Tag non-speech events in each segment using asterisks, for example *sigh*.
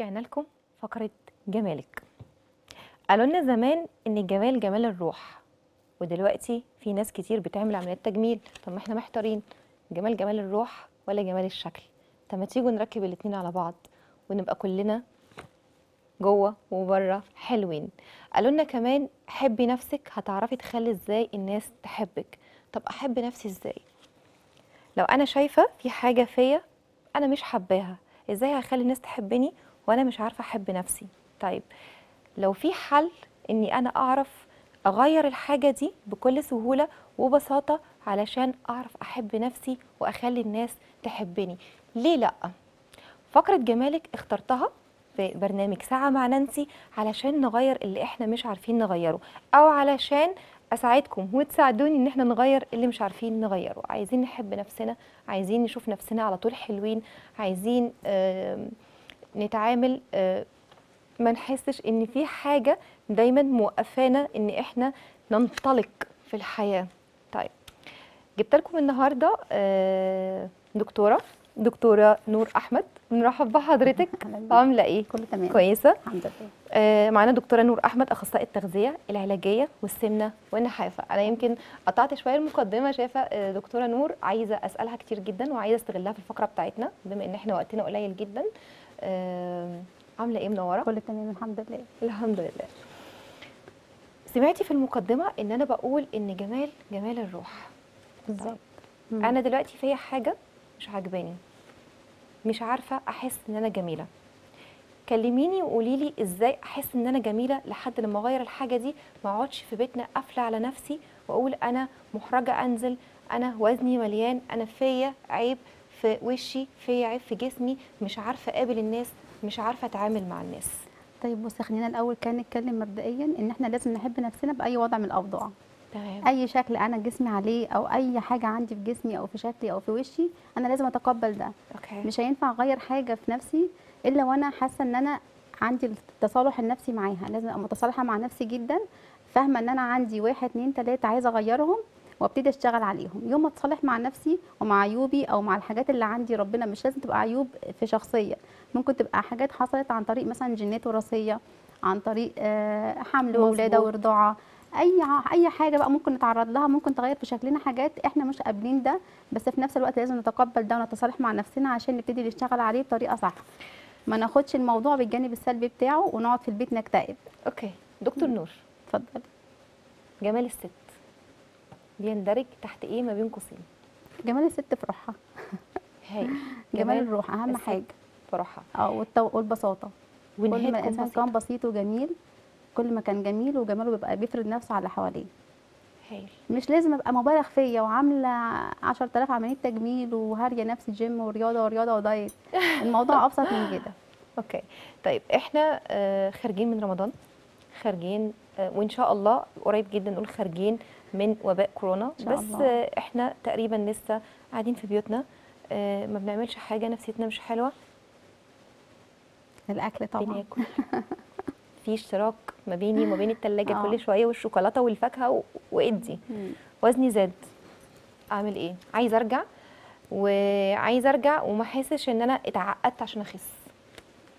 ورجعنا لكم فقرة جمالك. قالوا لنا زمان إن الجمال جمال الروح ودلوقتي في ناس كتير بتعمل عمليات تجميل. طب ما إحنا محتارين جمال جمال الروح ولا جمال الشكل؟ طب ما تيجوا نركب الاتنين على بعض ونبقى كلنا جوه وبره حلوين. قالوا لنا كمان حبي نفسك هتعرفي تخلي إزاي الناس تحبك. طب أحب نفسي إزاي؟ لو أنا شايفة في حاجة فيا أنا مش حباها إزاي هخلي الناس تحبني وأنا مش عارفة أحب نفسي. طيب لو في حل إني أنا أعرف أغير الحاجة دي بكل سهولة وبساطة علشان أعرف أحب نفسي وأخلي الناس تحبني ليه لأ؟ فقرة جمالك اخترتها في برنامج ساعة مع نانسي علشان نغير اللي إحنا مش عارفين نغيره أو علشان أساعدكم وتساعدوني إن إحنا نغير اللي مش عارفين نغيره. عايزين نحب نفسنا عايزين نشوف نفسنا على طول حلوين عايزين آم، نتعامل آه، ما نحسش إن في حاجة دايما موقفانا إن إحنا ننطلق في الحياة. طيب جبت لكم النهارده آه، دكتورة دكتورة نور أحمد. نرحب بحضرتك. عاملة إيه؟ كله تمام. كويسة؟ الحمد لله. آه، معانا دكتورة نور أحمد اخصائيه التغذية العلاجية والسمنة والنحافة. أنا يمكن قطعت شوية المقدمة شايفة آه، دكتورة نور عايزة أسألها كتير جدا وعايزة أستغلها في الفقرة بتاعتنا بما إن إحنا وقتنا قليل جدا. آه، عاملة إيه منوره كله تمام الحمد لله. الحمد لله. سمعتي في المقدمة إن أنا بقول إن جمال جمال الروح. بالظبط. أنا دلوقتي فيا حاجة مش عاجباني. مش عارفة أحس إن أنا جميلة. كلميني وقولي لي إزاي أحس إن أنا جميلة لحد لما أغير الحاجة دي ما أقعدش في بيتنا قافلة على نفسي وأقول أنا محرجة أنزل أنا وزني مليان أنا فيا عيب في وشي فيا عيب في جسمي مش عارفة أقابل الناس مش عارفة أتعامل مع الناس. طيب بصي خلينا الأول كان نتكلم مبدئيا إن إحنا لازم نحب نفسنا بأي وضع من الأوضاع. تمام. أي شكل أنا جسمي عليه أو أي حاجة عندي في جسمي أو في شكلي أو في وشي أنا لازم أتقبل ده. أوكي. مش هينفع أغير حاجة في نفسي إلا وأنا حاسة إن أنا عندي التصالح النفسي معاها. لازم أبقى متصالحة مع نفسي جدا فاهمة إن أنا عندي واحد اتنين تلاتة عايزة أغيرهم وابتدي اشتغل عليهم. يوم ما اتصالح مع نفسي ومع عيوبي أو مع الحاجات اللي عندي ربنا مش لازم تبقى عيوب في شخصية. ممكن تبقى حاجات حصلت عن طريق مثلا جينات وراثية عن طريق آه، حمل وولاده. ورضاعة. أي أي حاجة بقى ممكن نتعرض لها ممكن تغير في شكلنا حاجات إحنا مش قابلين ده بس في نفس الوقت لازم نتقبل ده ونتصالح مع نفسنا عشان نبتدي نشتغل عليه بطريقة صح. ما ناخدش الموضوع بالجانب السلبي بتاعه ونقعد في البيت نكتئب. okay. دكتور نور. اتفضلي. جمال الست. بيندرج تحت إيه ما بين قوسين؟ جمال الست في روحها. *laughs* هاي. *laughs* جمال الروح أهم حاجة. في روحها. آه والبساطة. كل ما الإنسان بسيطة. كان بسيط وجميل كل ما كان جميل وجماله بيبقى بيفرض نفسه على اللي حواليه. هايل مش لازم أبقى مبالغ فيا وعاملة 10000 عملية تجميل وهارية نفسي جيم ورياضة ورياضة و diet. *laughs* الموضوع أبسط من كده. أوكي. طيب إحنا آه، خارجين من رمضان. خارجين آه، وإن شاء الله قريب جدا نقول خارجين من وباء كورونا. بس الله. إحنا تقريبا لسه قاعدين في بيوتنا. آه، ما بنعملش حاجة نفسيتنا مش حلوة. الأكل طبعا. بناكل *laughs* في اشتراك ما بيني وما بين التلاجة آه. كل شوية والشوكولاتة والفاكهة وإدي. وزني زاد. أعمل إيه؟ عايزه أرجع وعايزه أرجع وما أحسش إن أنا اتعقدت عشان أخس.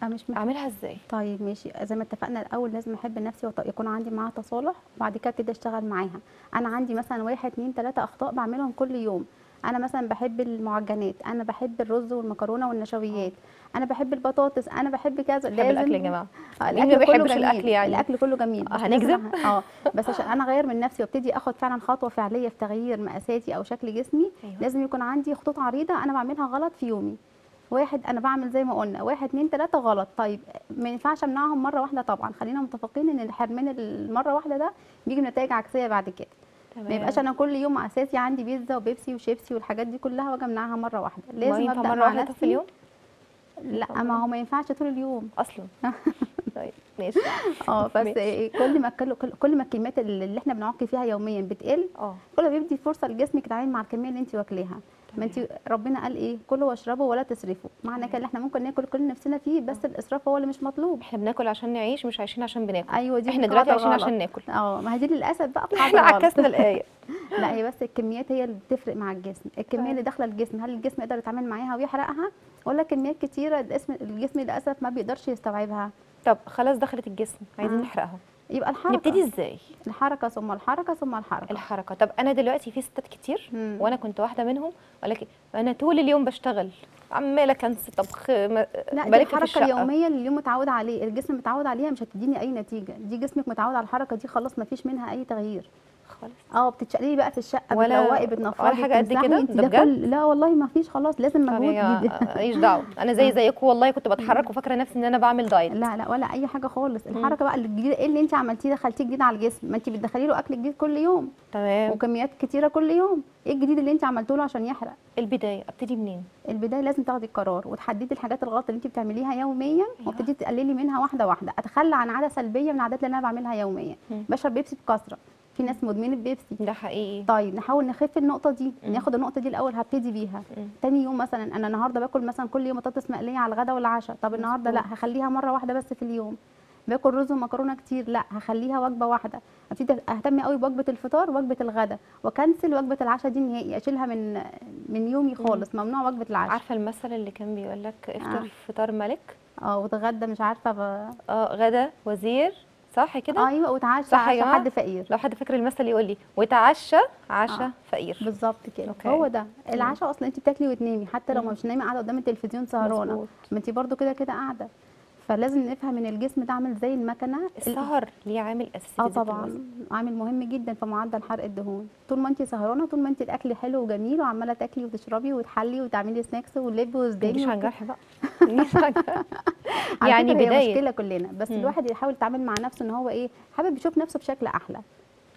مش مح... أعملها إزاي؟ طيب ماشي. زي ما اتفقنا الأول لازم أحب نفسي ويكون عندي معاها تصالح وبعد كده أبتدي أشتغل معاها. أنا عندي مثلا واحد اتنين تلاتة أخطاء بعملهم كل يوم. أنا مثلا بحب المعجنات أنا بحب الرز والمكرونة والنشويات أنا بحب البطاطس أنا بحب كذا. بحب الأكل يا جماعة؟ آه، ما الأكل كله بيحبش جميل. الأكل يعني؟ الأكل كله جميل. آه، هنكذب؟ آه بس عشان أنا أغير من نفسي وأبتدي أخد فعلا خطوة فعلية في تغيير مقاساتي أو شكل جسمي أيوة. لازم يكون عندي خطوط عريضة أنا بعملها غلط في يومي. واحد أنا بعمل زي ما قلنا واحد اتنين تلاتة غلط. طيب ما ينفعش أمنعهم مرة واحدة طبعا. خلينا متفقين إن الحرمان المره واحدة ده بيجي بنتائج عكسية بعد كده. ما يبقاش أنا كل يوم أساسي عندي بيتزا وبيبسي وشيبسي والحاجات دي كلها وأجي أمنعها مرة واحدة. لازم أبدأ مرة واحدة في اليوم؟ لا ما هو ما ينفعش طول اليوم. أصلا. *laughs* طيب ماشي. آه بس ماشي. كل ما كل ما الكميات اللي إحنا بنعك فيها يوميا بتقل آه. كل ما بيدي فرصة لجسمك يتعامل مع الكمية اللي أنت واكلاها. ما انت ربنا قال إيه؟ كلوا واشربوا ولا تسرفوا. معنى كده ان إحنا ممكن ناكل كل نفسنا فيه بس الإسراف هو اللي مش مطلوب. إحنا بناكل عشان نعيش مش عايشين عشان بناكل. أيوه دي إحنا دلوقتي عايشين. عشان ناكل. آه ما هي دي للأسف بقى إحنا. عكسنا الآية. *laughs* لا هي بس الكميات هي اللي بتفرق مع الجسم. الكمية طيب. اللي داخلة الجسم هل الجسم يقدر يتعامل معاها ويحرقها؟ ولا كميات كتيرة الجسم الجسم للأسف ما بيقدرش يستوعبها. طب خلاص دخلت الجسم عايزين آه. نحرقها. يبقى الحركة. نبتدي إزاي؟ الحركة ثم الحركة ثم الحركة. الحركة. طب أنا دلوقتي في ستات كتير مم. وأنا كنت واحدة منهم ولكن أنا طول اليوم بشتغل عمالة كنس طبخ لا دي الحركه اليوميه اللي اليوم متعود عليه الجسم متعود عليها مش هتديني أي نتيجة. دي جسمك متعود على الحركة دي خلاص ما فيش منها أي تغيير. خالص. آه بتتشقلبي بقى في الشقة ولا- بتروقي بتنفضي ولا حاجة قد كده؟ ده بجد؟ كل لا والله ما فيش خلاص لازم مجهود *laughs* ماليش دعوة أنا زي زيكم والله كنت بتحرك وفاكرة نفسي إن أنا بعمل دايت. لا لا ولا أي حاجة خالص. الحركة بقى الجديدة إيه اللي أنت عملتيه دخلتيه جديد على الجسم؟ ما أنت بتدخلي له أكل جديد كل يوم. تمام. وكميات كتيرة كل يوم. إيه الجديد اللي أنت عملته له عشان يحرق؟ البداية أبتدي منين؟ البداية لازم تاخدي القرار وتحددي الحاجات الغلط اللي أنت بتعمليها يوميا وابتدي تقللي منها واحدة واحدة. أتخلى عن عادة سلبية من العادات اللي أنا بعملها يوميا. بشرب بيبسي بكثرة. في ناس مدمنة بيبسي ده حقيقي. طيب نحاول نخف النقطة دي. ناخد النقطة دي الأول هبتدي بيها. مم. تاني يوم مثلا أنا النهارده باكل مثلا كل يوم بطاطس مقلية على الغداء والعشاء. طب النهارده لا. هخليها مرة واحدة بس في اليوم. باكل رز ومكرونة كتير لا هخليها وجبة واحدة. ابتدي أهتم قوي بوجبة الفطار وجبة الغداء وأكنسل وجبة العشاء دي نهائي أشيلها من من يومي خالص ممنوع وجبة العشاء. عارفة المثل اللي كان بيقول لك افطر آه. فطار ملك؟ آه واتغدى مش عارفة ب... آه غدا وزير صح كده أيوه وتعشى صح يا؟ حد فقير لو حد فاكر المثل يقول لي وتعشى عشاء آه. فقير بالظبط كده أوكي. هو ده العشاء أصلا انت بتاكلي وتنامي حتى لو. مش نايمة قاعدة قدام التلفزيون سهرانة. ما انت برضو كده كده قاعدة فلازم نفهم إن الجسم ده عامل زي المكنة ال- السهر ليه عامل أساسي آه طبعا. عامل مهم جدا في معدل حرق الدهون طول ما انت سهرانة طول ما انت الأكل حلو وجميل وعمالة تاكلي وتشربي وتحلي وتعملي سناكس ولب وزداني وكده. الجرح بقى *laughs* الجرح. على يعني بداية مشكلة كلنا بس مم. الواحد يحاول يتعامل مع نفسه إن هو إيه حابب يشوف نفسه بشكل أحلى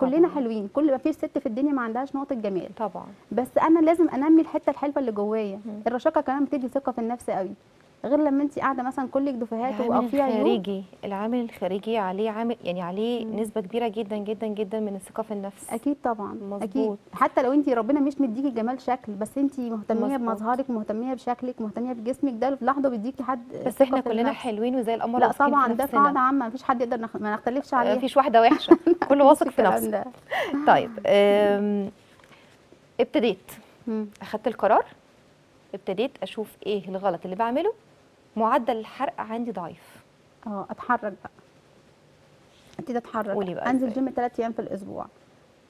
كلنا. حلوين كل ما فيش ست في الدنيا ما عندهاش نقطة جمال طبعا بس أنا لازم أنمي الحتة الحلوة اللي جوايا. الرشاقة كمان بتدي ثقة في النفس قوي غير لما انت قاعدة مثلا كلك دفهات أو فيها الخارجي العامل الخارجي عليه عامل يعني عليه مم. نسبة كبيرة جدا جدا جدا من الثقة في النفس أكيد طبعا مظبوط. أكيد حتى لو انت ربنا مش مديكي جمال شكل بس انت مهتمية. بمظهرك مهتمية بشكلك مهتمية بجسمك ده لوحده بيديكي حد بس إحنا في كلنا النفس. حلوين وزي القمر لا في طبعا ده. قاعدة عامة مفيش حد يقدر نخ... ما نختلفش عليها مفيش واحدة وحشة *laughs* *laughs* كل واثق في نفسه. *laughs* طيب ابتديت. أخدت القرار ابتديت أشوف إيه الغلط اللي بعمله معدل الحرق عندي ضعيف. آه اتحرك بقى. ابتدي اتحرك. قولي بقى انزل؟ جيم ثلاث أيام في الأسبوع.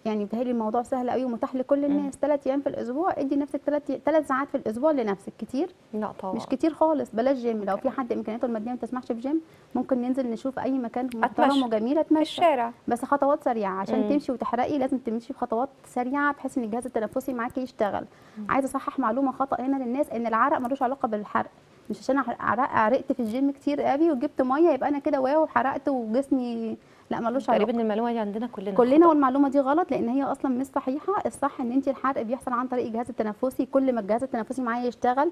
يعني بتهيألي الموضوع سهل قوي ومتاح لكل الناس. ثلاث أيام في الأسبوع ادي نفسك ثلاث ثلاث ساعات في الأسبوع لنفسك. كتير؟ لا طبعا. مش كتير خالص. بلاش جيم لو. في حد إمكانياته المادية ما تسمحش بجيم ممكن ننزل نشوف أي مكان محترم. وجميل أتمشى. الشارع. بس خطوات سريعة. عشان مم. تمشي وتحرقي لازم تمشي بخطوات سريعة بحيث إن الجهاز التنفسي معاكي يشتغل. عايزة أصحح معلومة خطأ هنا للناس إن العرق ملوش علاقة بالحرق. مش عشان عرق عرقت في الجيم كتير قوي وجبت مية يبقى أنا كده wow حرقت وجسمي لا ملوش علاقة. تقريبا المعلومة دي عندنا كلنا. كلنا. والمعلومة دي غلط لأن هي أصلا مش صحيحة. الصح إن انت الحرق بيحصل عن طريق الجهاز التنفسي. كل ما الجهاز التنفسي معايا يشتغل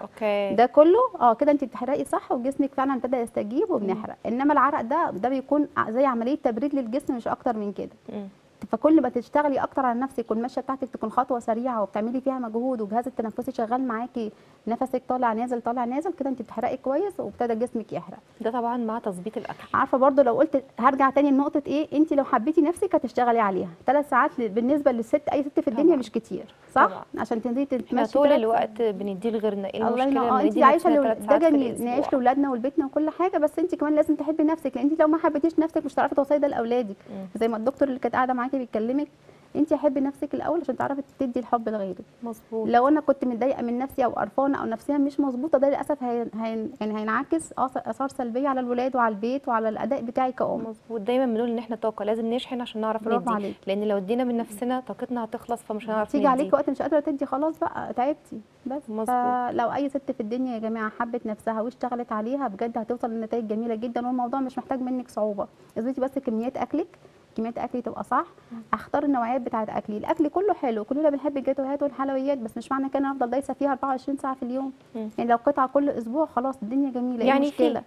okay. ده كله آه كده انت بتحرقي صح وجسمك فعلا ابتدى يستجيب وبنحرق. إنما العرق ده ده بيكون زي عملية تبريد للجسم مش أكتر من كده. مم. فكل ما تشتغلي أكتر على نفسك والمشيه بتاعتك تكون خطوة سريعة وبتعملي فيها مجهود والجهاز التنفسي شغال معاكي نفسك طالع نازل طالع نازل كده انت بتحرقي كويس وابتدى جسمك يحرق. ده طبعا مع تظبيط الأكل. عارفة برضو لو قلت هرجع تاني لنقطة إيه؟ انت لو حبيتي نفسك هتشتغلي عليها. ثلاث ساعات بالنسبة للست أي ست في الدنيا طبعا. مش كتير. صح طبعا. عشان تنزلي تتمشي طول الوقت بنديه لغيرنا إيه المشكلة لما آه انت عايشة لو ده جميل؟ نعيش لاولادنا ولبيتنا وكل حاجة بس انت كمان لازم تحبي نفسك لأن انت لو ما حبيتيش نفسك مش هتعرفي توصلي ده لأولادك. زي ما الدكتور اللي كانت قاعدة معاكي بيكلمك انت حبي نفسك الأول عشان تعرفي تدي الحب لغيرك. مظبوط. لو أنا كنت متضايقة من نفسي أو قرفانة أو نفسيا مش مظبوطة ده للأسف. يعني هينعكس آثار سلبية على الولاد وعلى البيت وعلى الأداء بتاعي كأم. مظبوط. دايما بنقول إن إحنا طاقة لازم نشحن عشان نعرف ندي. عليك. لأن لو ادينا من نفسنا طاقتنا هتخلص فمش هنعرف تيجي ندي. عليكي وقت مش قادرة تدي خلاص بقى تعبتي. بس مظبوط. فلو أي ست في الدنيا يا جماعة حبت نفسها واشتغلت عليها بجد هتوصل لنتائج جميلة جدا والموضوع مش محتاج منك صعوبة. اظبطي بس كميات أكلك كميات اكلي تبقى صح أختار النوعيات بتاعة أكلي. الأكل كله حلو كلنا بنحب الجاتوهات والحلويات بس مش معنى كده أفضل دايسة فيها 24 ساعة في اليوم. مم. يعني لو قطعة كل أسبوع خلاص الدنيا جميلة يعني إيه المشكلة؟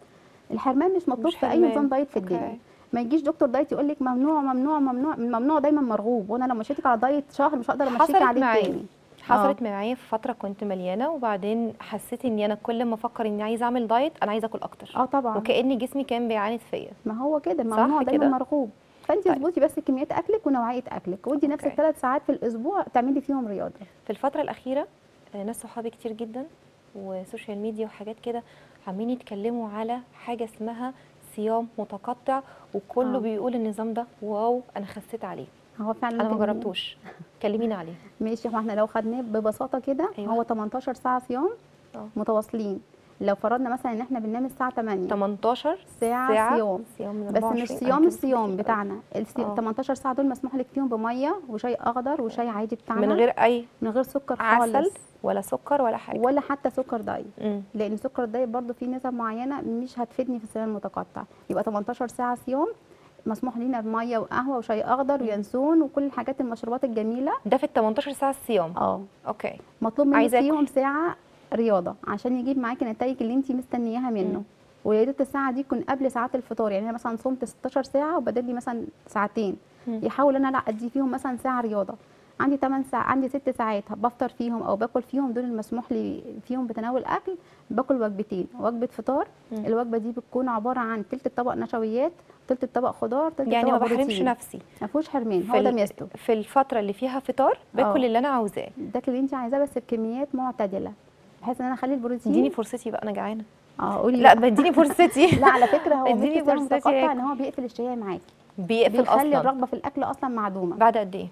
الحرمان مش مطلوب في أي. نظام diet في. الدنيا. ما يجيش دكتور diet يقول لك ممنوع ممنوع ممنوع الممنوع دايما مرغوب وأنا لو مشيتك على diet شهر مش هقدر امشيكي حصلت عليه. تاني. حصلت معايا في فترة كنت مليانة وبعدين حسيت إني أنا كل ما أفكر إني عايزة أعمل diet أنا عايزة آكل أكتر. آه طبعا. وكأن جسمي كان بيعاند فيا. ما هو كده ممنوع دايما؟ مرغوب. فانت طيب. اظبطي بس كميات أكلك ونوعية أكلك ودي نفسك. ثلاث ساعات في الأسبوع تعملي فيهم رياضة في الفترة الأخيرة آه، ناس صحابي كتير جدا و social media وحاجات كده عمالين يتكلموا على حاجة اسمها صيام متقطع وكله آه. بيقول النظام ده wow أنا خسيت عليه هو فعلا أنا ما جربتوش كلمينا عليه ماشي هو إحنا لو خدناه ببساطة كده أيوة. هو 18 ساعة صيام آه متواصلين لو فرضنا مثلا إن إحنا بننام الساعة 8 18 ساعة, ساعة صيام. بس 24 مش صيام الصيام. بتاعنا. آه. 18 ساعة دول مسموح لك فيهم بمية وشاي أخضر وشاي عادي بتاعنا. من غير أي من غير سكر عسل خالص. ولا سكر ولا حاجة. ولا حتى سكر diet. لأن سكر ال diet برضو في نسب معينة مش هتفيدني في الصيام المتقطع. يبقى 18 ساعة صيام مسموح لينا بمية وقهوة وشاي أخضر وينسون وكل الحاجات المشروبات الجميلة. ده في ال 18 ساعة الصيام آه. okay. مطلوب آكل. فيهم ساعة رياضة عشان يجيب معاكي النتائج اللي انت مستنياها منه. ويا ريت الساعة دي تكون قبل ساعات الفطار. يعني أنا مثلا صمت 16 ساعة وبدل لي مثلا ساعتين. يحاول أنا لا أدي فيهم مثلا ساعة رياضة. عندي 8 ساعات عندي 6 ساعات بفطر فيهم أو باكل فيهم دول المسموح لي فيهم بتناول اكل باكل وجبتين وجبة فطار. مم. الوجبة دي بتكون عبارة عن تلت الطبق نشويات تلت الطبق خضار تلت يعني ما الطبق بحرمش بروتين. نفسي. ما فيهوش حرمان هو ده ميزته. في الفترة اللي فيها فطار باكل آه. اللي أنا عاوزاه. ده اللي انت عايزاه بس بكميات معتدلة. بحيث إن أنا أخلي البروتين اديني فرصتي بقى أنا جعانة آه قولي لا بقى. بديني فرصتي *laughs* لا على فكرة هو *laughs* اديني فرصتي. إن هو بيقفل الشهيه معاكي بيقفل بيخلي أصلا الرغبة في الأكل أصلا معدومة بعد قد إيه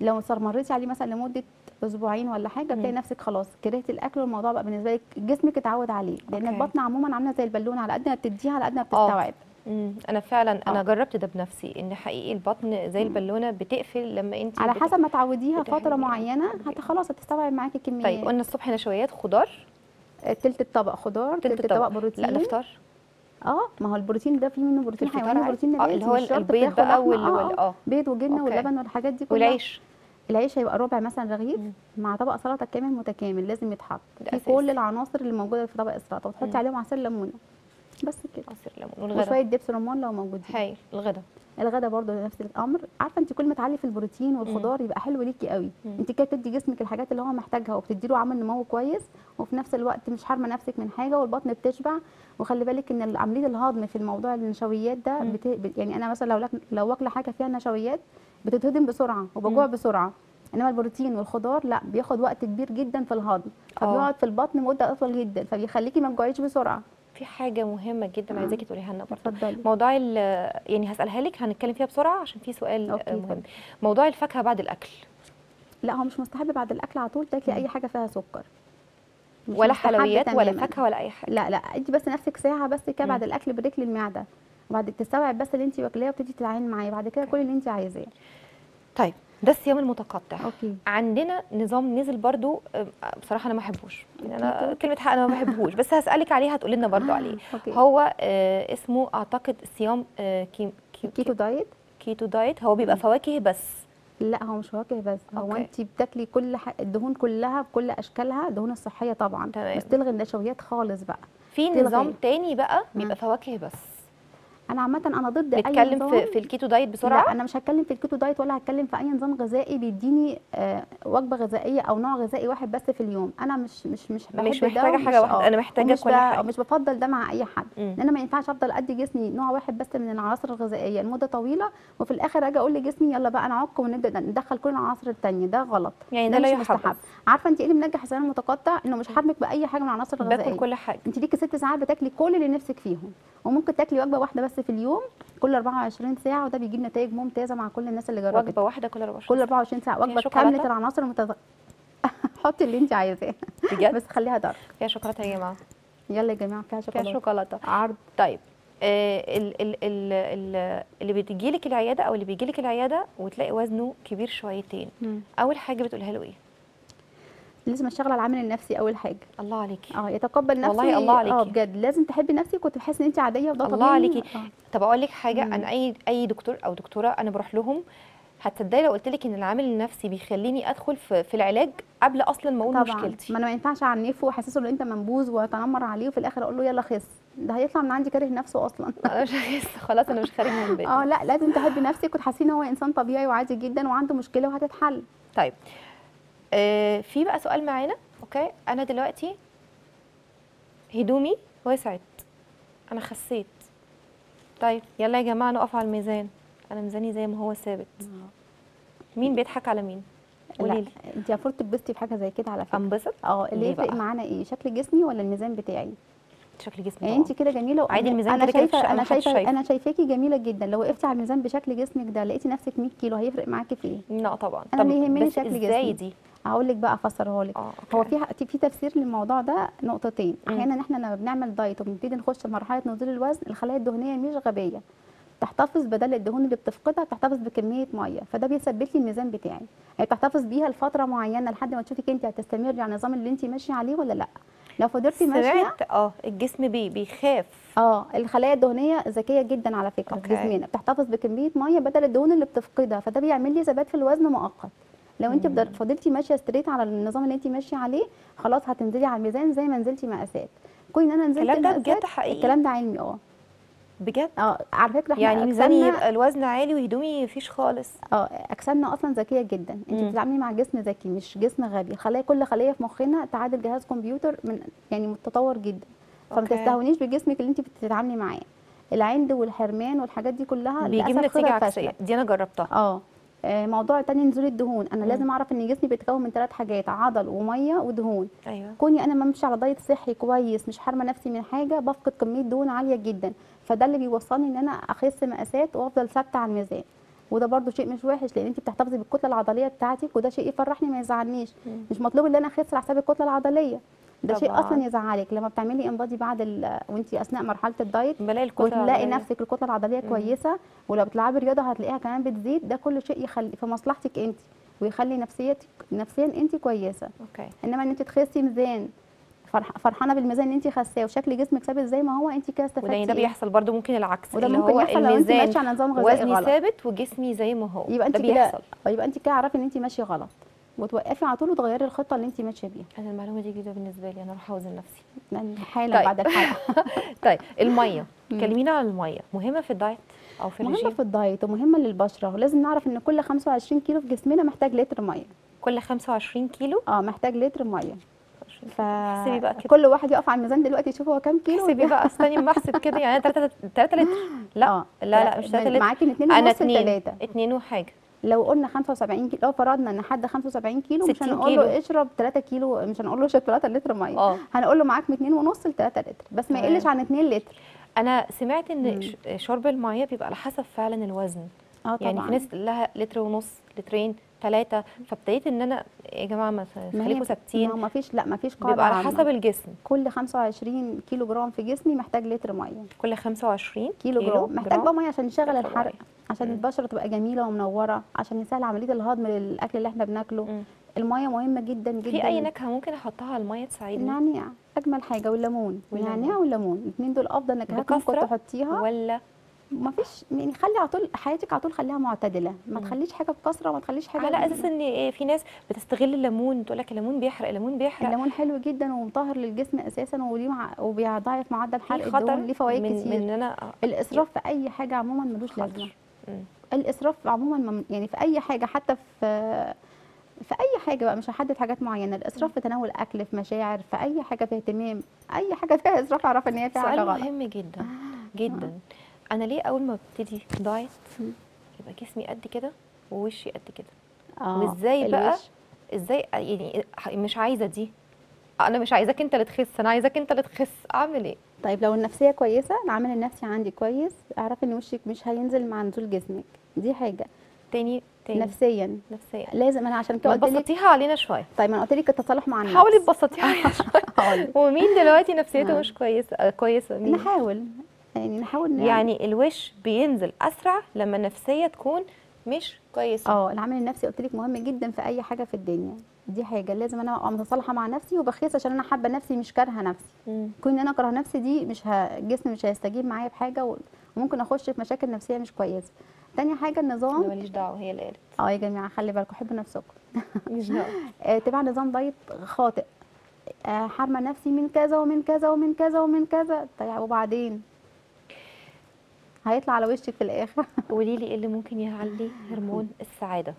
لو استمريتي عليه مثلا لمدة أسبوعين ولا حاجة بتلاقي. نفسك خلاص كرهتي الأكل والموضوع بقى بالنسبة لك جسمك اتعود عليه لأن. البطن عموما عاملة زي البالونة على قد ما بتديها على قد ما آه. بتستوعب. أنا فعلا أنا آه. جربت ده بنفسي إن حقيقي البطن زي البالونة بتقفل لما انت على حسب ما تعوديها فترة معينة. هت خلاص هتستوعب معاكي كميات طيب قلنا الصبح نشويات خضار تلت الطبق خضار تلت تلت الطبق. بروتين لا الافطار آه ما هو البروتين ده فيه منه بروتين حيواني عادي. وبروتين آه نباتي اللي هو البيض بقى. وال آه، وال- آه. آه بيض وجبنه. واللبن والحاجات دي كلها والعيش العيش هيبقى ربع مثلا رغيف مم. مع طبق سلطة كامل متكامل لازم يتحط في. كل العناصر اللي موجودة في طبق السلطة وتحطي. عليهم عصير ليمونة بس كده. عصير ليمون والغدا. وشوية دبس رمان لو موجودين. هايل الغدا. الغدا برضو نفس الأمر. عارفة انت كل ما تعلي في البروتين والخضار يبقى حلو ليكي قوي. مم. انت كده بتدي جسمك الحاجات اللي هو محتاجها وبتدي له عامل نمو كويس وفي نفس الوقت مش حارمة نفسك من حاجة والبطن بتشبع. وخلي بالك إن عملية الهضم في الموضوع النشويات ده. بت... يعني أنا مثلا لو لك... لو واكلة حاجة فيها نشويات بتتهضم بسرعة وبجوع مم. بسرعة. إنما البروتين والخضار لا بياخد وقت كبير جدا في الهضم آه. فبيقعد في البطن مدة أطول جدا فبيخليكي ما تجوعيش بسرعة. في حاجة مهمة جدا. عايزاكي تقوليها لنا برضه موضوع ال يعني هسألها لك هنتكلم فيها بسرعة عشان في سؤال okay، آه، مهم تمام. موضوع الفاكهة بعد الأكل لا هو مش مستحب بعد الأكل على طول تاكلي. أي حاجة فيها سكر ولا حلويات ولا. فاكهة ولا أي حاجة لا لا أدي بس نفسك ساعة بس كده بعد. الأكل break للمعدة وبعد تستوعب بس اللي انت واكلاه وتبتدي تتعاملي معاه بعد كده كل اللي انت عايزاه طيب ده الصيام المتقطع. okay. عندنا نظام نزل برضو آه، بصراحة أنا ما بحبوش يعني أنا كلمة حق أنا ما بحبوش. بس هسألك عليه هتقولي لنا برضو عليه. okay. هو آه اسمه أعتقد صيام آه كيم keto diet keto diet هو بيبقى. فواكه بس. لا هو مش فواكه بس. هو okay. انت بتاكلي كل ح... الدهون كلها بكل أشكالها الدهون الصحية طبعا. تمام. بس تلغي النشويات خالص بقى. في. نظام تاني بقى. بيبقى فواكه بس. أنا عامه أنا ضد اي نظام في, في ال keto diet بسرعة؟ لا أنا مش هتكلم في ال keto diet ولا هتكلم في اي نظام غذائي بيديني آه وجبة غذائية أو نوع غذائي واحد بس في اليوم. أنا مش مش مش بحب مش ده محتاجة ومش- حاجة واحدة، آه، أنا محتاجة ومش كل حاجة. مش بفضل ده مع أي حد. مم. لأن أنا ما ينفعش أفضل أدي جسمي نوع واحد بس من العناصر الغذائية لمدة طويلة وفي الآخر أجي أقول لجسمي يلا بقى أنا عك ونبدأ ندخل كل العناصر التانيه ده غلط. يعني ده ده لا مش مستحب. عارفة أنت إيه اللي منجح الصيام المتقطع إنه مش حارمك بأي حاجة من العناصر الغذائية. باكل كل حاجة. أنت ليكي ست ساعات بتاكلي كل اللي نفسك فيهم وممكن تاكلي وجبة واحدة بس في اليوم كل 24 ساعة وده بيجيب نتائج ممتازة مع كل الناس اللي جربت. وجبة واحدة كل 24 كل 24 ساعة. وجبة؟ كاملة العناصر المتز... *laughs* حطي اللي انت عايزاه. بجد؟ بس خليها دارك فيها شوكولاتة يا جماعة. يلا يا جماعة فيها فيها شوكولاتة. شوكولاتة. عرض. طيب آه ال ال ال ال اللي بتجي لك العيادة أو اللي بيجي لك العيادة وتلاقي وزنه كبير شويتين. أول حاجة بتقولها له إيه؟ لازم أشتغل على العامل النفسي أول حاجة. الله عليكي آه يتقبل نفسه والله الله آه عليكي. بجد. لازم تحبي نفسك وتحسي إن انت عادية وده الله طبيعي. عليكي. آه. طب أقول لك حاجة مم. أنا أي أي دكتور أو دكتورة أنا بروح لهم هتصدقي لو قلت لك إن العامل النفسي بيخليني أدخل في, في العلاج قبل أصلا ما أقول مشكلتي. ما أنا ما ينفعش أعنفه وأحسسه إن أنت منبوذ وأتنمر عليه وفي الآخر أقول له يلا خس. ده هيطلع من عندي كاره نفسه أصلا. *laughs* أنا مش هخس. خلاص أنا مش خارج من البيت آه لا لازم تحبي نفسك وتحسي إن هو إنسان طبيعي وعادي جدا وعنده مشكلة وهتتحل. طيب. في بقى سؤال معانا أوكي؟ أنا دلوقتي هدومي وسعت. أنا خسيت. طيب يلا يا جماعة نقف على الميزان. أنا ميزاني زي ما هو ثابت. مين بيضحك على مين؟ قولي أنت المفروض تتبسطي بحاجة زي كده على فكرة. أنبسط؟ آه اللي ليه يفرق؟ معانا إيه؟ شكل جسمي ولا الميزان بتاعي؟ شكل جسمي يعني أنت. كده جميلة عادي الميزان أنا في شايفه أنا شايفه شايفة. أنا شايفاكي جميلة جدا. لو وقفتي على الميزان بشكل جسمك ده لقيتي نفسك 100 كيلو هيفرق معاكي في إيه؟ لا طبعا. أنا طب اللي يهمني شكل إزاي جسمي. دي؟ هقول لك بقى افسرها لك آه هو. في في تفسير للموضوع ده نقطتين. أحيانا إحنا لما بنعمل دايت وبنبتدي نخش في مرحلة نزول الوزن الخلايا الدهنية مش غبية. تحتفظ بدل الدهون اللي بتفقدها بتحتفظ بكمية مية. فده بيثبت لي الميزان بتاعي. هي بتحتفظ بيها لفترة معينة لحد ما تشوفك انت هتستمري على النظام اللي انت ماشية عليه ولا لأ. لو فضلتي ماشية آه الجسم بي بيخاف. آه الخلايا الدهنية ذكية جدا على فكرة في. جسمنا. بتحتفظ بكمية مية بدل الدهون اللي بتفقدها. فده بيعمل لي ثبات في الوزن مؤقت. لو انت فضل- فضلتي ماشية straight على النظام اللي انت ماشية عليه خلاص هتنزلي على الميزان زي ما نزلتي مقاسات. كون إن أنا نزلت الكلام ده بجد حقيقي؟ الكلام ده علمي آه. بجد؟ آه على فكرة إحنا يعني ميزاني يبقى الوزن عالي وهدومي مفيش خالص. آه اجسامنا أصلا ذكية جدا. انت. بتتعاملي مع جسم ذكي مش جسم غبي. خلايا كل خلية في مخنا تعادل جهاز كمبيوتر من يعني متطور جدا. فما. تستهونيش بجسمك اللي انت بتتعاملي معاه. العند والحرمان والحاجات دي كلها بيجيب نتيجة عكسية. دي أنا جربتها. آه. موضوع تاني نزول الدهون. أنا مم. لازم أعرف إن جسمي بيتكون من ثلاث حاجات عضل ومية ودهون. أيوه. كوني أنا بمشي على دايت صحي كويس مش حارمة نفسي من حاجة بفقد كمية دهون عالية جدا. فده اللي بيوصلني إن أنا أخس مقاسات وأفضل ثابتة على الميزان. وده برضو شيء مش وحش لأن انت بتحتفظي بالكتلة العضلية بتاعتك وده شيء يفرحني ما يزعلنيش. مم. مش مطلوب إن أنا أخس على حساب الكتلة العضلية. ده شيء. أصلا يزعلك لما بتعملي InBody بعد ال... وانت أثناء مرحلة ال diet وتلاقي. نفسك الكتلة العضلية مم. كويسة ولو بتلعبي رياضة هتلاقيها كمان بتزيد ده كل شيء يخلي في مصلحتك انت ويخلي نفسيتك نفسيا انت كويسة okay إنما إن انت تخسي ميزان فرح فرحانة بالميزان اللي انت خاساه وشكل جسمك ثابت زي ما هو انت كده وده استفدتي ده إيه؟ بيحصل برضو ممكن العكس وده اللي ممكن هو يحصل لو انت ماشية على نظام غذائي وزني ثابت وجسمي زي ما هو يبقى ده انت كده بيحصل يبقى انت كده اعرفي إن انت ماشية غلط وتوقفي على طول وتغيري الخطة اللي انت ماشية بيها. أنا المعلومة دي جديدة بالنسبة لي أنا أروح أوزن نفسي. يعني حالا طيب. بعد الحلقة *laughs* طيب المية. *laughs* كلمينا عن المية. مهمة في ال diet أو في مهمة في ال diet ومهمة للبشرة. ولازم نعرف إن كل 25 كيلو في جسمنا محتاج لتر مية. كل 25 كيلو؟ آه محتاج لتر مية. احسبي بقى كده. فكل واحد يقف على الميزان دلوقتي يشوف هو كام كيلو. احسبي بقى استني اما أحسب كده. يعني 3 3 لتر. لا *laughs* آه. لا لا مش 3 لتر. معاكي من 2 أنا ونص ل اتنين. 3 اتنين وحاجة. لو قلنا 75 كيلو لو فرضنا إن حد 75 كيلو مش 60 هنقول له. اشرب 3 كيلو مش هنقول له اشرب 3 لتر مية آه هنقول له معاك من 2 ونص ل 3 لتر بس ما. يقلش عن 2 لتر أنا سمعت إن مم. شرب المية بيبقى على حسب فعلا الوزن آه يعني في ناس لها لتر ونص لترين ثلاثة فابتديت إن أنا يا جماعة ما ما هي- خليكم ثابتين. ما فيش لا ما فيش قاعدة بيبقى على. حسب الجسم. كل 25 كيلو جرام في جسمي محتاج لتر مية. كل 25 كيلو, جرام. محتاج بقى مية عشان لتر الحرق. عشان مم. البشرة تبقى جميلة ومنورة عشان يسهل عملية الهضم للأكل اللي إحنا بناكله. مم. المية مهمة جدا جدا. في أي نكهة ممكن أحطها على المية تساعدني؟ النعناع. أجمل حاجة والليمون. النعناع والليمون. الاثنين دول أفضل نكهات ممكن تحطيها. ولا ما فيش يعني خلي على طول حياتك على طول خليها معتدلة. ما. تخليش حاجة بكثره وما تخليش حاجة على أساس إن إيه في ناس بتستغل الليمون تقول لك الليمون بيحرق الليمون بيحرق. الليمون حلو جدا ومطهر للجسم أساسا وليه مع... وبيضاعف معدل حرق الدهون ليه فوائد من, كتير. من إن أنا الإسراف في أي حاجة عموما ملوش لازمة. الإسراف عموما يعني في أي حاجة حتى في في أي حاجة بقى مش هحدد حاجات معينة. الإسراف في تناول اكل في مشاعر في أي حاجة في اهتمام أي حاجة فيها إسراف أعرف إن هي فيها حاجة سؤال غلط. مهم جدا جدا. أنا ليه أول ما ببتدي دايت. يبقى جسمي قد كده ووشي قد كده. آه وإزاي بقى؟ الوش. إزاي؟ يعني مش عايزة دي. أنا مش عايزاك أنت اللي تخس أنا عايزاك أنت اللي تخس. أعمل إيه؟ طيب لو النفسية كويسة العامل النفسي عندي كويس اعرفي إن وشك مش هينزل مع نزول جسمك. دي حاجة. تاني تاني. نفسيا. نفسيا. لازم أنا عشان كده تبسطيها علينا شوية. طيب ما أنا قلت لك التصالح مع النفس. حاولي تبسطيها علينا *laughs* شوية. ومين دلوقتي نفسيته آه. مش كويسة؟ آه، كويسة؟ مين؟ نحاول. يعني نحاول نعمل- يعني الوش بينزل أسرع لما النفسية تكون مش كويسة. آه العامل النفسي قلت لك مهم جدا في أي حاجة في الدنيا. دي حاجة لازم أنا ابقى متصالحه مع نفسي وبخيس عشان أنا حابة نفسي مش كارهة نفسي. مم. كون إن أنا أكره نفسي دي مش ه... جسمي مش هيستجيب معايا بحاجة وممكن أخش في مشاكل نفسية مش كويسة. تاني حاجة النظام ماليش دعوة هي اللي قالت. آه يا جماعة خلي بالكم حبوا نفسكم. ماليش دعوة. *laughs* آه تبع نظام دايت خاطئ. آه حارمه نفسي من كذا ومن كذا ومن كذا ومن كذا. طيب وبعدين؟ هيطلع على وشك في الآخر. *laughs* قولي لي إيه اللي ممكن يعلي هرمون *laughs* السعادة؟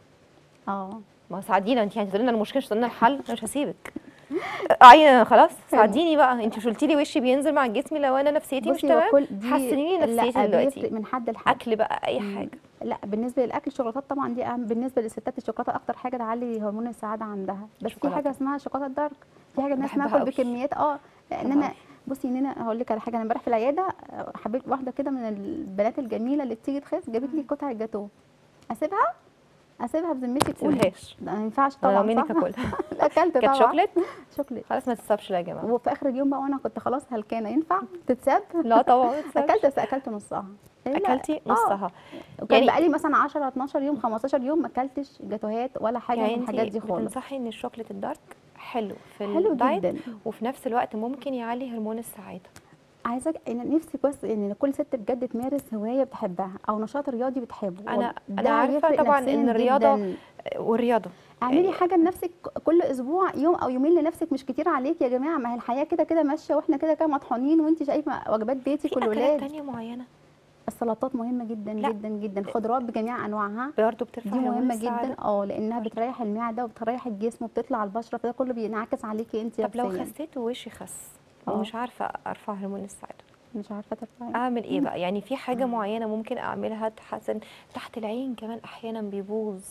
آه. ما ساعدينا انت يعني تقولي لنا المشكلة لنا الحل أنا مش هسيبك. *laughs* أي خلاص ساعديني بقى. انت مش قلتي لي وشي بينزل مع جسمي لو أنا نفسيتي مش تمام؟ كل دي حسني لي لا، نفسيتي دلوقتي. من حد لحد. أكل بقى أي. حاجة. لا بالنسبة للأكل الشوكولاتات طبعا دي أهم. بالنسبة للستات الشوكولاتة أكتر حاجة تعلي هرمون السعادة عندها. بس في. حاجة اسمها شوكولاتة دارك. في حاجة الناس ناكل. بكميات آه إن أنا. بصي ان أنا هقول لك على حاجة. أنا امبارح في العيادة آه، حبيت واحدة كده من البنات الجميلة اللي بتيجي تخس جابت لي قطعة جاتوه. أسيبها؟ أسيبها بذمتك قولي تسيبهاش. ده ما ينفعش أنا طبعا منك صح؟ اكلها *laughs* أكلت كانت طبعا. شوكليت؟ شوكليت. خلاص ما تتسابش لا يا جماعة. وفي آخر اليوم بقى وأنا كنت خلاص هلكانة. ينفع؟ *laughs* تتساب؟ لا طبعا. أكلت بس أكلت نصها. أكلتي آه. نصها. وكان يعني- بقالي مثلا 10 12 يوم 15 يوم ما أكلتش جاتوهات ولا حاجة يعني من انت الحاجات دي خالص. بتنصحي إن ال chocolate ال dark حلو في حلو ال diet جدا. وفي نفس الوقت ممكن يعلي هرمون السعادة. عايزه أنا نفسي بس إن كل ست بجد تمارس هواية بتحبها أو نشاط رياضي بتحبه. ده عارفة هيفرق طبعاً نفسياً إن الرياضة جداً. والرياضة. اعملي يعني- حاجة لنفسك كل أسبوع يوم أو يومين لنفسك مش كتير عليك يا جماعة. ما هي الحياة كده كده ماشية وإحنا كده كده مطحونين وانت شايفة وجبات بيتك في والولاد تانية معينة؟ السلطات مهمة جدا لا. جدا جدا. خضروات بجميع أنواعها. برضه بترفع دي مهمة؟ جدا. آه لأنها بتريح المعدة وبتريح الجسم وبتطلع على البشرة فده كله بينعكس عليكي انت طب لو. خسيت ووشي خس. ومش عارفة ارفع هرمون السعاده مش عارفة ترفعي أعمل إيه بقى؟ يعني في حاجة معينة ممكن أعملها تحسن تحت العين كمان أحيانا بيبوظ.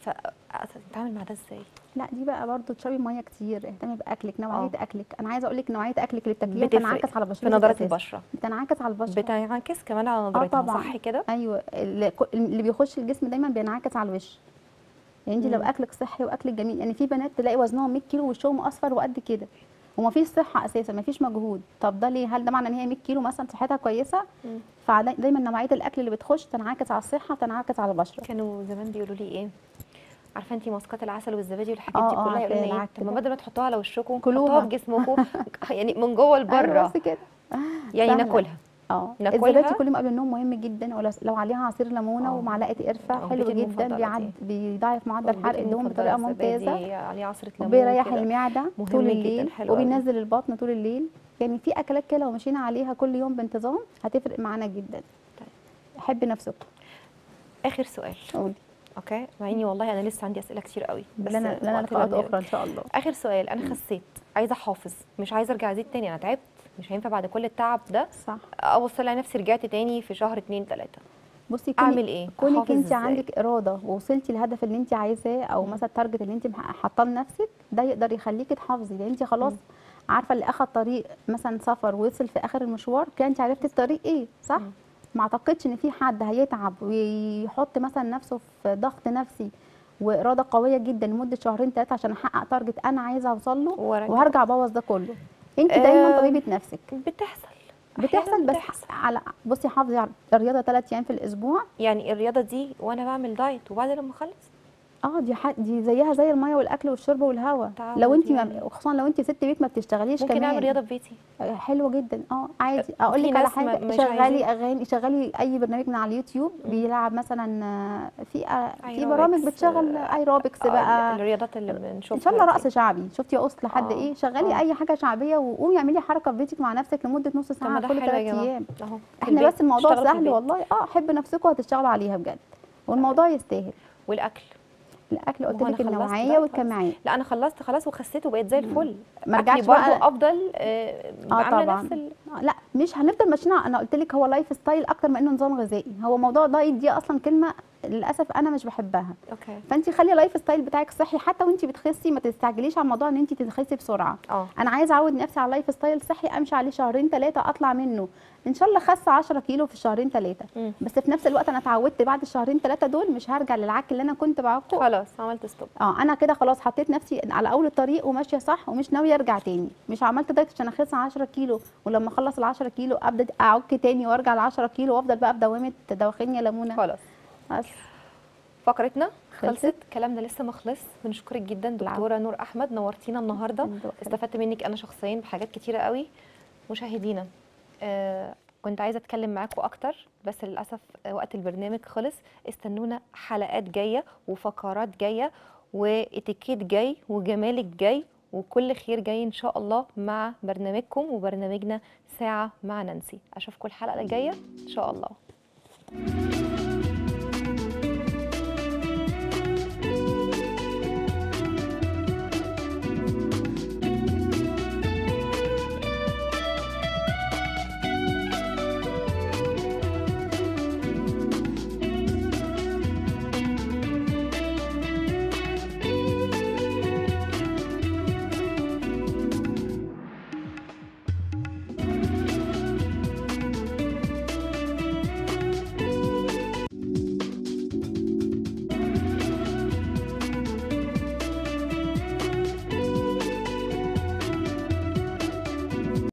فاتعامل مع ده إزاي؟ لا دي بقى برضو تشربي مية كتير اهتمي بأكلك نوعية آه. أكلك. أنا عايزة أقول لك نوعية أكلك اللي بتاكليها بتنعكس على في بشرتك نضاره أساساً. البشره بتنعكس على البشرة. بتنعكس كمان على نضارتها طبعاً. صح كده؟ أيوه. اللي بيخش الجسم دايما بينعكس على الوش. يعني انت لو. أكلك صحي وأكلك جميل يعني في بنات تلاقي وزنهم 100 كيلو وشهم أصفر وقد كده ومفيش صحة أساسا مفيش مجهود. طب ده ليه؟ هل ده معنى إن هي 100 كيلو مثلا صحتها كويسة. فدايما نوعية الأكل اللي بتخش تنعكس على الصحة وتنعكس على البشرة. كانوا زمان بيقولوا لي إيه؟ عارفة انت ماسكات العسل والزبادي والحاجات آه، دي آه، كلها يقولوا لي عارفاها، إيه طب ما. بدل ما تحطوها على وشكم كلوها. في جسمكم *laughs* يعني من جوه أيوة لبره بس كده يعني. ناكلها آه؟ الزبادي كل يوم قبل النوم مهم جدا ولو لو عليها عصير ليمونة آه. ومعلقة آه، قرفه حلو جدا بيعد. بيضاعف معدل حرق الدهون بطريقة ممتازة عليه عصرة ليمون وبيريح كده. المعدة طول الليل. وبينزل البطن طول الليل يعني في أكلات كده لو مشينا عليها كل يوم بانتظام هتفرق معانا جدا طيب. حبي نفسكم آخر سؤال قولي okay مع إني والله أنا لسه عندي أسئلة كتير قوي بس لنا لنا لقاءات. أخرى إن شاء الله آخر سؤال أنا خسيت عايزة أحافظ مش عايزة أرجع أزيد تاني أنا تعبت مش هينفع بعد كل التعب ده صح ابص الاقي نفسي رجعت تاني في شهر اتنين تلاتة بصي كوني أعمل إيه كونك انت؟ عندك إرادة ووصلتي للهدف اللي انت عايزاه أو مم. مثلا ال target اللي انت حاطاه لنفسك ده يقدر يخليكي تحافظي لأن انت خلاص مم. عارفة اللي اخد طريق مثلا سفر ووصل في آخر المشوار كان انت عرفتي الطريق إيه صح مم. ما اعتقدش ان في حد هيتعب ويحط مثلا نفسه في ضغط نفسي وإرادة قوية جدا لمدة شهرين ثلاثة عشان أحقق target أنا عايزة أوصل له. وهرجع أبوظ ده كله أنت دايما طبيبة نفسك بتحصل بتحصل بس بتحصل. على بصي حافظي على الرياضة ثلاث أيام في الأسبوع يعني الرياضة دي وأنا بعمل diet وبعد لما أخلص آه دي ح... دي زيها زي المية والأكل والشرب والهواء لو انت يعني. ما... وخصوصا لو انت ست بيت ما بتشتغليش ممكن كمان. أعمل رياضة في بيتي. آه، حلو جدا. آه عادي. أقول لك على حاجة. شغلي. أغاني شغلي أي برنامج من على اليوتيوب بيلعب مثلا في آه، في برامج بتشغل ايروبكس آه، بقى. الرياضات اللي بنشوفها إن شاء الله. رقص شعبي. شفتي قصت لحد آه، إيه؟ شغلي آه. أي حاجة شعبية وقومي اعملي حركة في بيتك مع نفسك لمدة نص ساعة كل يا ثلاث أيام. إحنا. بس الموضوع سهل. والله. آه حب نفسكم وهتشتغلوا عليها بجد. والموضوع يستاهل. والأكل. الأكل قلت لك النوعيه بقى والكميات لا أنا خلصت خلاص وخسيت وبقيت زي الفل. ما رجعتش بقى- أفضل آه عاملة طبعاً. نفس ال... آه، لا مش هنفضل ماشيين أنا قلت لك هو life style أكتر من إنه نظام غذائي. هو موضوع diet دي أصلا كلمة للأسف أنا مش بحبها. okay. فانت خلي ال life style بتاعك صحي حتى وانت بتخسي ما تستعجليش على موضوع إن انت تخسي بسرعة. آه. أنا عايزة أعود نفسي على life style صحي أمشي عليه شهرين ثلاثة أطلع منه. إن شاء الله خس 10 كيلو في الشهرين ثلاثة. بس في نفس الوقت أنا اتعودت بعد الشهرين ثلاثة دول مش هرجع للعك اللي أنا كنت بعكه. خلاص عملت stop آه أنا كده خلاص حطيت نفسي على أول الطريق وماشية صح ومش ناوية أرجع تاني. مش عملت diet عشان أخس 10 كيلو ولما أخلص ال 10 كيلو أبدأ أعك تاني وأرجع ل 10 كيلو وأفضل بقى في دوامة دواخين يا لمونه خلاص. بس فقرتنا خلصت. خلصت كلامنا لسه ما خلص. بنشكرك جدا دكتورة نور أحمد نورتينا النهارده. استفدت منك أنا شخصيا بحاجات كتيرة قوي. مشاهدينا آه كنت عايزة أتكلم معاكم أكتر بس للأسف آه، وقت البرنامج خلص. استنونا حلقات جاية وفقرات جاية وإتيكيت جاي وجمالك جاي وكل خير جاي إن شاء الله مع برنامجكم وبرنامجنا ساعة مع نانسي. أشوفكم الحلقة الجاية إن شاء الله.